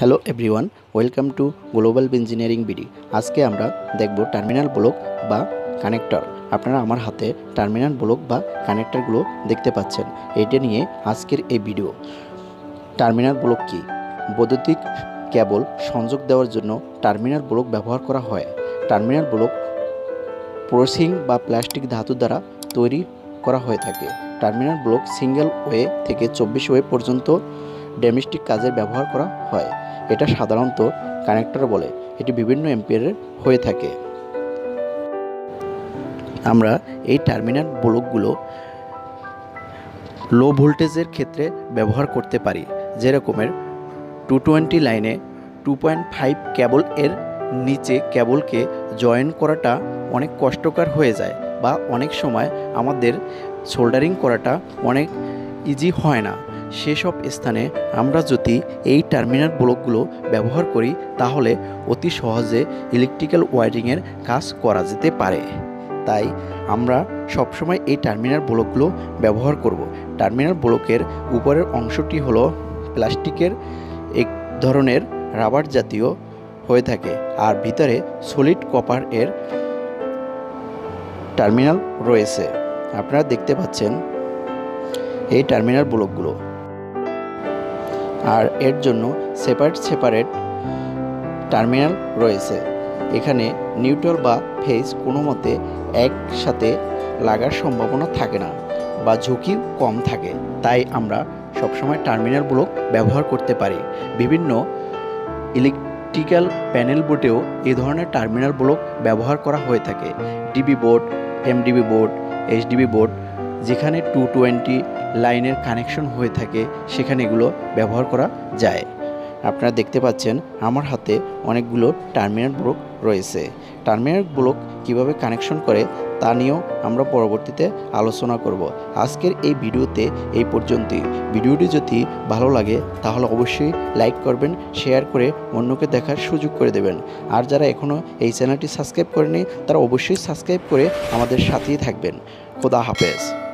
Hello everyone, welcome to global engineering BD. আজকে আমরা দেখব টার্মিনাল ব্লক বা কানেক্টর। আপনারা আমার হাতে টার্মিনাল ব্লক বা কানেক্টরগুলো দেখতে পাচ্ছেন। এটা নিয়ে আজকের এই ভিডিও। টার্মিনাল ব্লক কি? বৈদ্যুতিক কেবল সংযোগ দেওয়ার জন্য টার্মিনাল ব্লক ব্যবহার করা হয়। টার্মিনাল ব্লক প্রসিং বা প্লাস্টিক ধাতু দ্বারা তৈরি করা হয়ে থাকে। টার্মিনাল ব্লক সিঙ্গেল ওয়ে থেকে চব্বিশ ওয়ে পর্যন্ত ডোমেস্টিক কাজে ব্যবহার করা হয়। এটা সাধারণত কানেক্টর বলে। এটি বিভিন্ন এম্পিয়ারের হয়ে থাকে। আমরা এই টার্মিনাল ব্লকগুলো লো ভোল্টেজের ক্ষেত্রে ব্যবহার করতে পারি, যেরকমের টু টোয়েন্টি লাইনে টু পয়েন্ট ফাইভ ক্যাবল এর নিচে ক্যাবলকে জয়েন করাটা অনেক কষ্টকর হয়ে যায় বা অনেক সময় আমাদের সোল্ডারিং করাটা অনেক ইজি হয় না। সেসব স্থানে আমরা যদি এই টার্মিনাল ব্লকগুলো ব্যবহার করি, তাহলে অতি সহজে ইলেকট্রিক্যাল ওয়ারিংয়ের কাজ করা যেতে পারে। তাই আমরা সবসময় এই টার্মিনাল ব্লকগুলো ব্যবহার করব। টার্মিনাল ব্লকের উপরের অংশটি হলো প্লাস্টিকের এক ধরনের রাবার জাতীয় হয়ে থাকে, আর ভিতরে সলিড কপার এর টার্মিনাল রয়েছে। আপনারা দেখতে পাচ্ছেন এই টার্মিনাল ব্লকগুলো। আর এর জন্য সেপারেট সেপারেট টার্মিনাল রয়েছে। এখানে নিউট্রাল বা ফেজ কোনো মতে একসাথে লাগার সম্ভাবনা থাকে না বা ঝুঁকি কম থাকে। তাই আমরা সবসময় টার্মিনাল ব্লক ব্যবহার করতে পারি। বিভিন্ন ইলেকট্রিক্যাল প্যানেল বোর্ডেও এই ধরনের টার্মিনাল ব্লক ব্যবহার করা হয়ে থাকে। DB board MDB board HDB board যেখানে টু টোয়েন্টি লাইনের কানেকশন হয়ে থাকে, সেখানে এগুলো ব্যবহার করা যায়। আপনারা দেখতে পাচ্ছেন, আমার হাতে অনেকগুলো টার্মিনাল ব্লক রয়েছে। টার্মিনাল ব্লক কীভাবে কানেকশন করে, তা নিয়েও আমরা পরবর্তীতে আলোচনা করব। আজকের এই ভিডিওতে এই পর্যন্তই। ভিডিওটি যদি ভালো লাগে, তাহলে অবশ্যই লাইক করবেন, শেয়ার করে অন্যকে দেখার সুযোগ করে দেবেন। আর যারা এখনও এই চ্যানেলটি সাবস্ক্রাইব করেনি তারা অবশ্যই সাবস্ক্রাইব করে আমাদের সাথেই থাকবেন। খোদা হাফেজ।